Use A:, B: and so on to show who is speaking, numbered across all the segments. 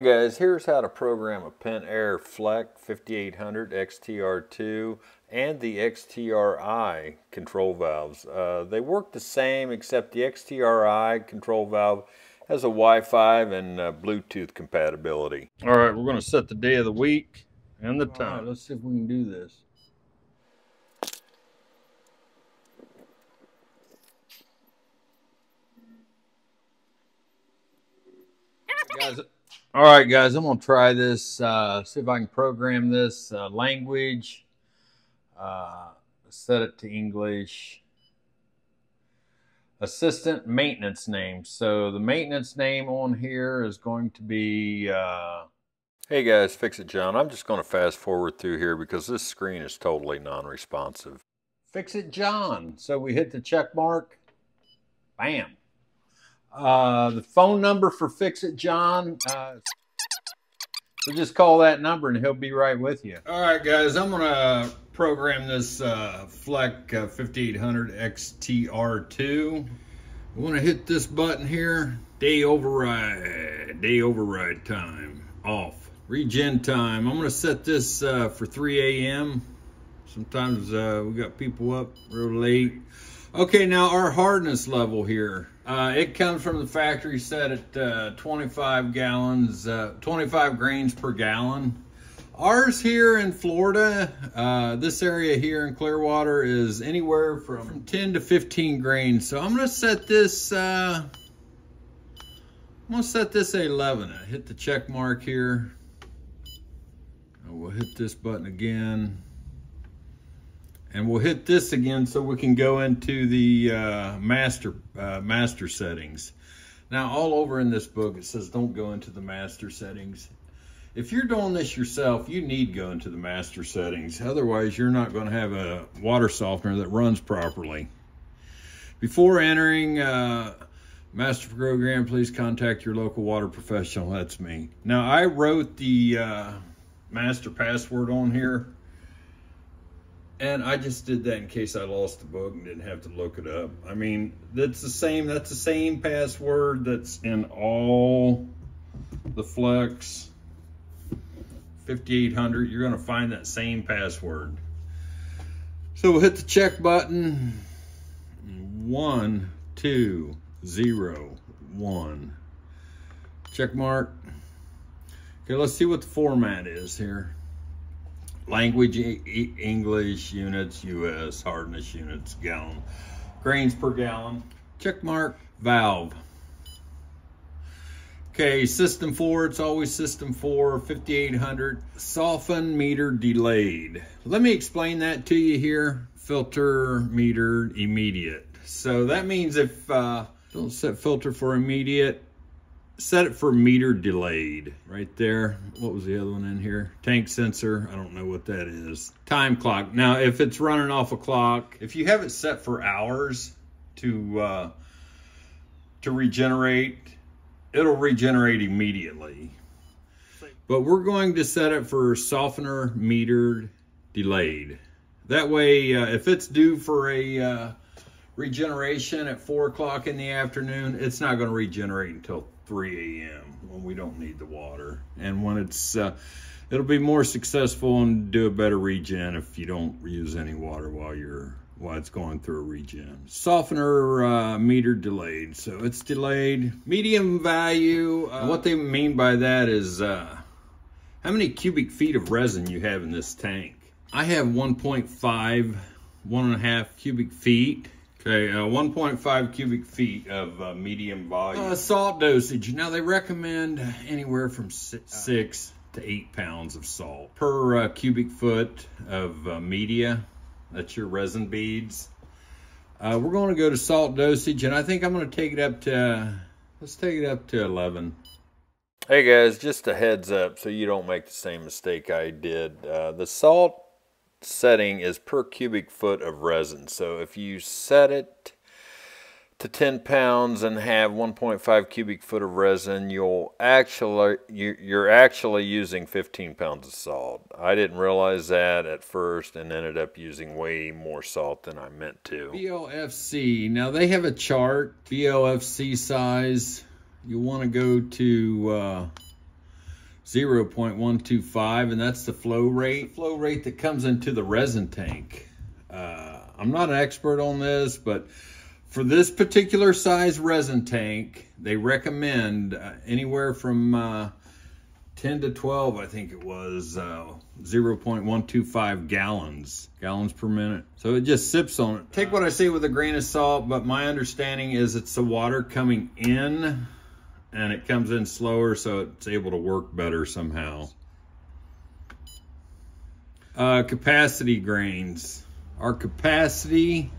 A: Guys, here's how to program a Pentair Fleck 5800 XTR2 and the XTRI control valves. Uh, they work the same except the XTRI control valve has a Wi-Fi and uh, Bluetooth compatibility. All right, we're going to set the day of the week and the time. let's see if we can do this. Guys, all right, guys, I'm going to try this, uh, see if I can program this uh, language, uh, set it to English. Assistant maintenance name. So the maintenance name on here is going to be... Uh... Hey guys, Fix It John. I'm just going to fast forward through here because this screen is totally non-responsive. Fix It John. So we hit the check mark. Bam. Uh, the phone number for Fix It John, uh, so just call that number and he'll be right with you. All right, guys, I'm going to program this uh, Fleck uh, 5800 XTR2. I want to hit this button here. Day override, day override time, off. Regen time, I'm going to set this uh, for 3 a.m. Sometimes uh, we got people up real late. Okay, now our hardness level here. Uh, it comes from the factory set at uh, 25 gallons, uh, 25 grains per gallon. Ours here in Florida, uh, this area here in Clearwater is anywhere from 10 to 15 grains. So I'm gonna set this, uh, I'm gonna set this at 11. I hit the check mark here. We'll hit this button again. And we'll hit this again so we can go into the uh, master, uh, master settings. Now, all over in this book, it says don't go into the master settings. If you're doing this yourself, you need to go into the master settings. Otherwise, you're not going to have a water softener that runs properly. Before entering uh, master program, please contact your local water professional. That's me. Now, I wrote the uh, master password on here and I just did that in case I lost the book and didn't have to look it up. I mean, that's the same, that's the same password that's in all the Flecks 5800. You're gonna find that same password. So we'll hit the check button. One, two, zero, one. Check mark. Okay, let's see what the format is here language English units US hardness units gallon. Grains per gallon. Check mark valve. Okay system four it's always system four 5800 soften meter delayed. Let me explain that to you here. Filter meter immediate. So that means if uh don't set filter for immediate set it for meter delayed right there. What was the other one in here? Tank sensor. I don't know what that is. Time clock. Now, if it's running off a clock, if you have it set for hours to uh, to regenerate, it'll regenerate immediately. But we're going to set it for softener metered delayed. That way, uh, if it's due for a uh, regeneration at 4 o'clock in the afternoon, it's not going to regenerate until 3 a.m. when we don't need the water. And when it's, uh, it'll be more successful and do a better regen if you don't use any water while you're while it's going through a regen. Softener uh, meter delayed, so it's delayed. Medium value, uh, what they mean by that is uh, how many cubic feet of resin you have in this tank. I have 1.5, one and a half cubic feet. Okay, uh, 1.5 cubic feet of uh, medium volume. Uh, salt dosage. Now, they recommend anywhere from six, six to eight pounds of salt per uh, cubic foot of uh, media. That's your resin beads. Uh, we're going to go to salt dosage, and I think I'm going to take it up to, let's take it up to 11. Hey guys, just a heads up so you don't make the same mistake I did. the salt setting is per cubic foot of resin. So if you set it to 10 pounds and have 1.5 cubic foot of resin, you'll actually you're actually using 15 pounds of salt. I didn't realize that at first and ended up using way more salt than I meant to. BLFC. Now they have a chart, BLFC size. You want to go to uh, 0.125, and that's the flow rate. Flow rate that comes into the resin tank. Uh, I'm not an expert on this, but for this particular size resin tank, they recommend uh, anywhere from uh, 10 to 12, I think it was, uh, 0.125 gallons, gallons per minute. So it just sips on it. Take what I say with a grain of salt, but my understanding is it's the water coming in and it comes in slower so it's able to work better somehow. Uh, capacity grains. Our capacity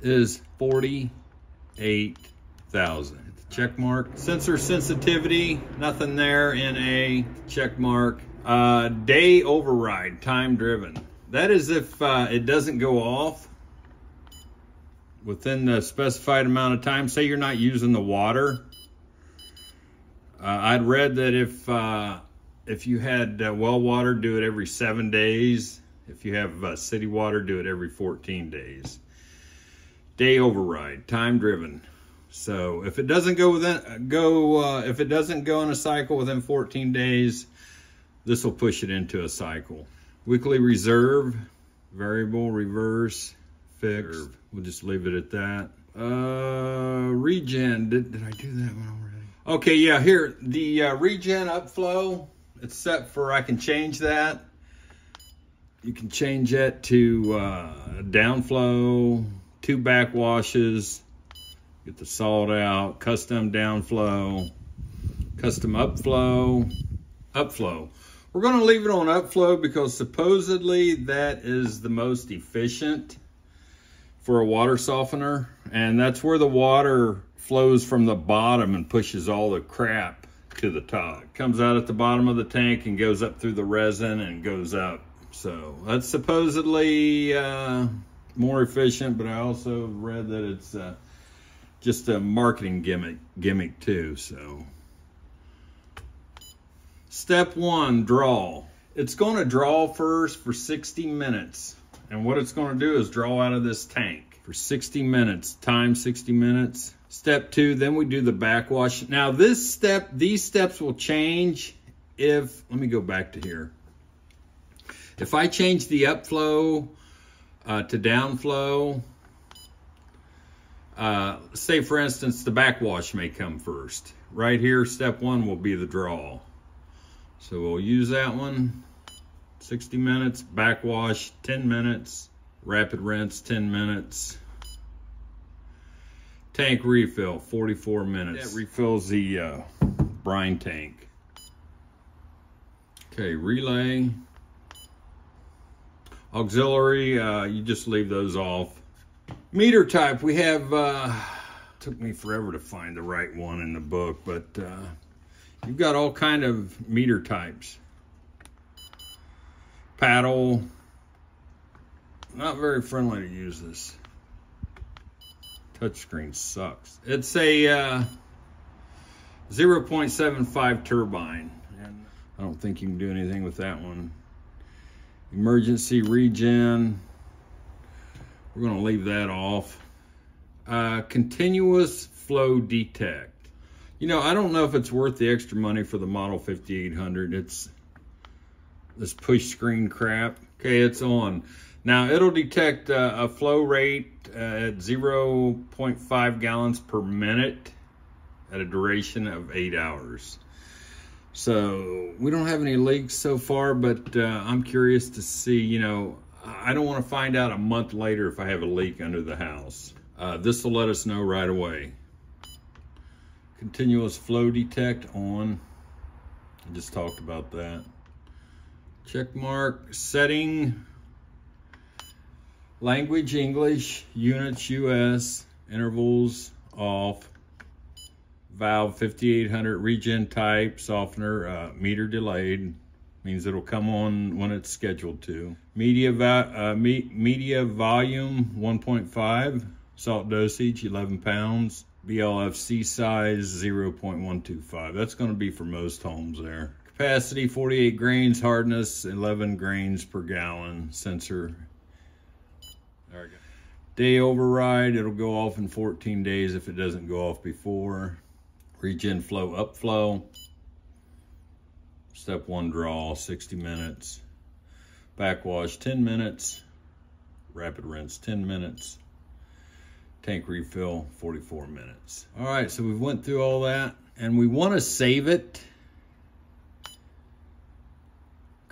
A: is 48,000 check mark. Sensor sensitivity, nothing there, in a check mark. Uh, day override, time driven. That is if uh, it doesn't go off within the specified amount of time. Say you're not using the water. Uh, I'd read that if uh, if you had uh, well water, do it every seven days. If you have uh, city water, do it every 14 days. Day override, time driven. So if it doesn't go within go uh, if it doesn't go in a cycle within 14 days, this will push it into a cycle. Weekly reserve, variable, reverse, fixed. We'll just leave it at that. Uh, regen, did, did I do that one? Okay, yeah, here, the uh, regen upflow, it's set for, I can change that. You can change it to uh, downflow, two backwashes, Get the salt out, custom downflow, custom upflow, upflow. We're gonna leave it on upflow because supposedly that is the most efficient for a water softener. And that's where the water flows from the bottom and pushes all the crap to the top. Comes out at the bottom of the tank and goes up through the resin and goes up. So that's supposedly uh, more efficient, but I also read that it's uh, just a marketing gimmick gimmick too. So step one, draw. It's going to draw first for 60 minutes. And what it's going to do is draw out of this tank for 60 minutes, time 60 minutes. Step two, then we do the backwash. Now this step, these steps will change if, let me go back to here. If I change the upflow uh, to downflow, uh, say for instance, the backwash may come first. Right here, step one will be the draw. So we'll use that one, 60 minutes, backwash, 10 minutes, rapid rinse, 10 minutes. Tank refill, 44 minutes. That refills the uh, brine tank. Okay, relay. Auxiliary, uh, you just leave those off. Meter type, we have, uh, took me forever to find the right one in the book, but uh, you've got all kind of meter types. Paddle, not very friendly to use this. Touchscreen sucks. It's a uh, 0.75 turbine. And I don't think you can do anything with that one. Emergency regen. We're going to leave that off. Uh, continuous flow detect. You know, I don't know if it's worth the extra money for the Model 5800. It's this push screen crap. Okay, it's on. Now, it'll detect uh, a flow rate uh, at 0.5 gallons per minute at a duration of eight hours. So we don't have any leaks so far, but uh, I'm curious to see, you know, I don't want to find out a month later if I have a leak under the house. Uh, this will let us know right away. Continuous flow detect on. I just talked about that. Check mark setting. Language English, units US, intervals off. Valve 5800 regen type, softener, uh, meter delayed means it'll come on when it's scheduled to. Media, uh, me media volume 1.5, salt dosage 11 pounds, BLFC size 0.125. That's going to be for most homes there. Capacity 48 grains, hardness 11 grains per gallon, sensor. Day override, it'll go off in 14 days if it doesn't go off before. Regen flow upflow. Step one draw, 60 minutes. Backwash, 10 minutes. Rapid rinse, 10 minutes. Tank refill, 44 minutes. All right, so we went through all that and we want to save it.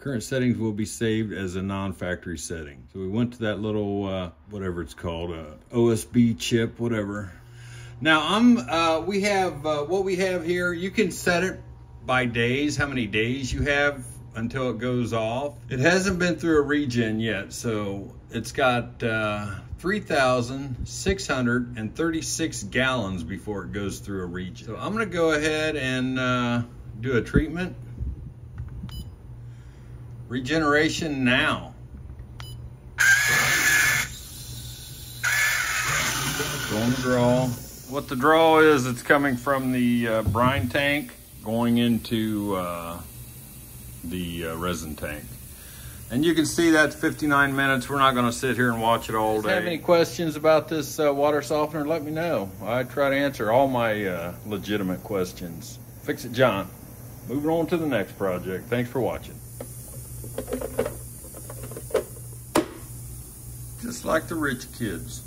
A: Current settings will be saved as a non-factory setting. So we went to that little, uh, whatever it's called, uh, OSB chip, whatever. Now I'm, uh, we have, uh, what we have here, you can set it by days, how many days you have until it goes off. It hasn't been through a regen yet, so it's got uh, 3,636 gallons before it goes through a regen. So I'm gonna go ahead and uh, do a treatment. Regeneration now. Going to draw. What the draw is, it's coming from the uh, brine tank going into uh, the uh, resin tank. And you can see that's 59 minutes. We're not going to sit here and watch it all day. If you have any questions about this uh, water softener, let me know. I try to answer all my uh, legitimate questions. Fix it, John. Moving on to the next project. Thanks for watching. Just like the rich kids.